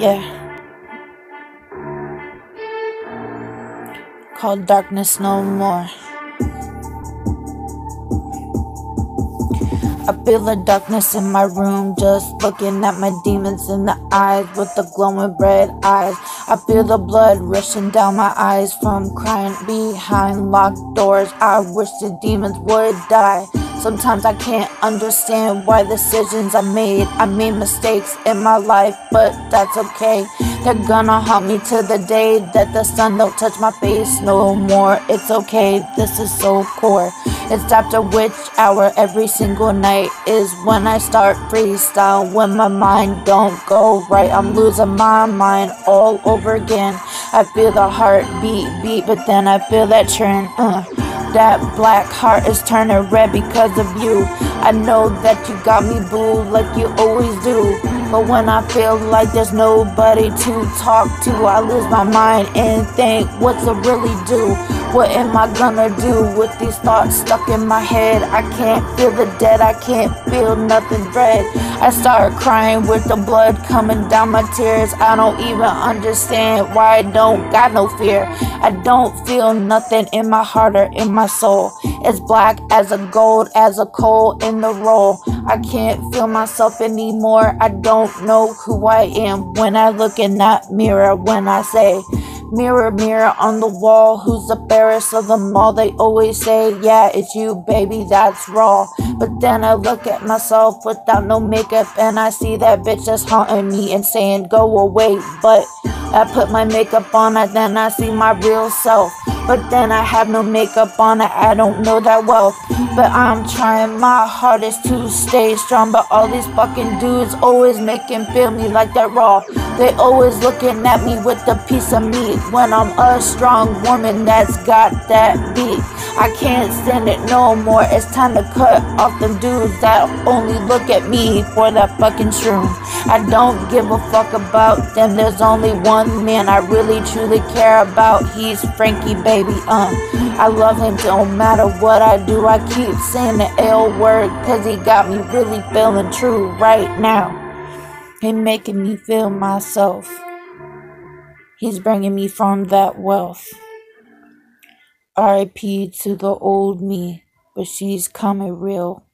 Yeah. Called Darkness No More. I feel the darkness in my room, just looking at my demons in the eyes with the glowing red eyes. I feel the blood rushing down my eyes from crying behind locked doors. I wish the demons would die. Sometimes I can't understand why decisions I made. I made mistakes in my life, but that's okay. They're gonna haunt me to the day that the sun don't touch my face no more. It's okay, this is so core. It's after which hour every single night is when I start freestyle. When my mind don't go right, I'm losing my mind all over again. I feel the heart beat, beat, but then I feel that churn. Uh. That black heart is turning red because of you. I know that you got me boo like you always do. But when I feel like there's nobody to talk to, I lose my mind and think, what's it really do? What am I gonna do with these thoughts stuck in my head? I can't feel the dead, I can't feel nothing red. I start crying with the blood coming down my tears. I don't even understand why I don't got no fear. I don't feel nothing in my heart or in my soul. It's black as a gold, as a coal in the roll. I can't feel myself anymore. I don't know who I am when I look in that mirror. When I say, Mirror, mirror on the wall, who's the fairest of them all? They always say, Yeah, it's you, baby, that's raw. But then I look at myself without no makeup, and I see that bitch that's haunting me and saying, Go away. But I put my makeup on, and then I see my real self. But then I have no makeup on, I don't know that well. But I'm trying my hardest to stay strong. But all these fucking dudes always making feel me like they're raw. They always looking at me with a piece of meat when I'm a strong woman that's got that beat. I can't stand it no more. It's time to cut off them dudes that only look at me for that fucking shroom. I don't give a fuck about them. There's only one man I really truly care about. He's Frankie, baby. Um, I love him no matter what I do. I keep saying the L word because he got me really feeling true right now. He making me feel myself. He's bringing me from that wealth. RIP to the old me, but she's coming real.